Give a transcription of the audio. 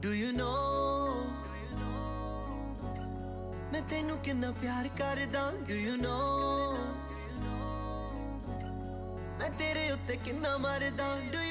Do you know? मैं तेरे के ना प्यार कर दां Do you know? मैं तेरे उत्ते के ना मर दां Do you